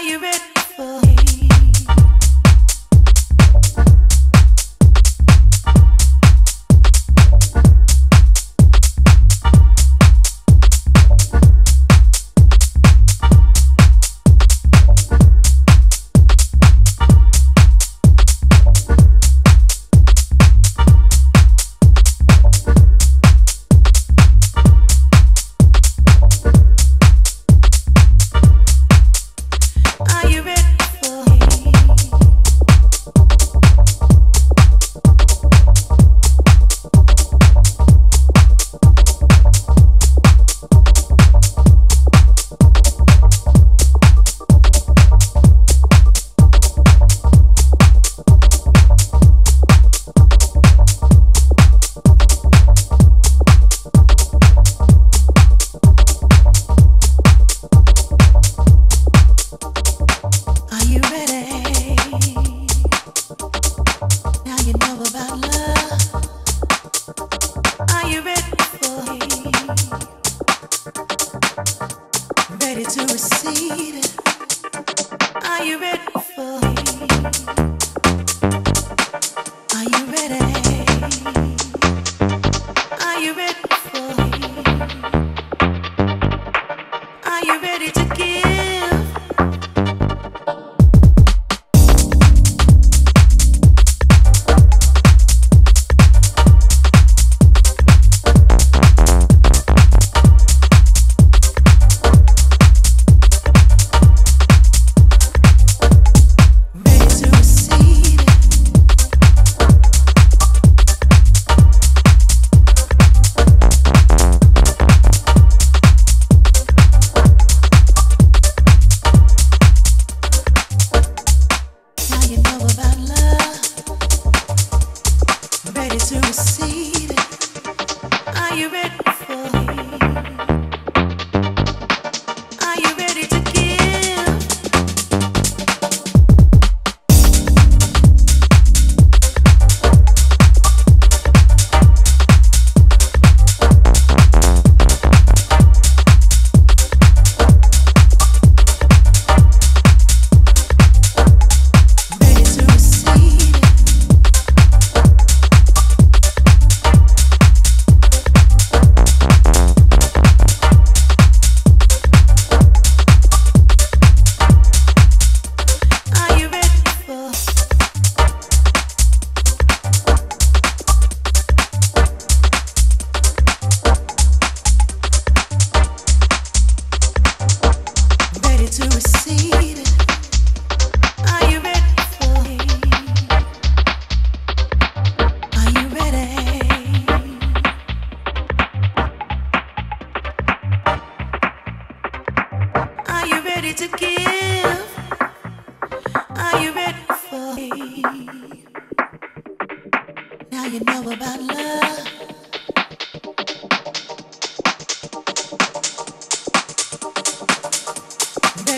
are you ready for? ready to receive.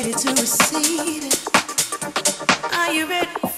ready to receive it? Are you ready?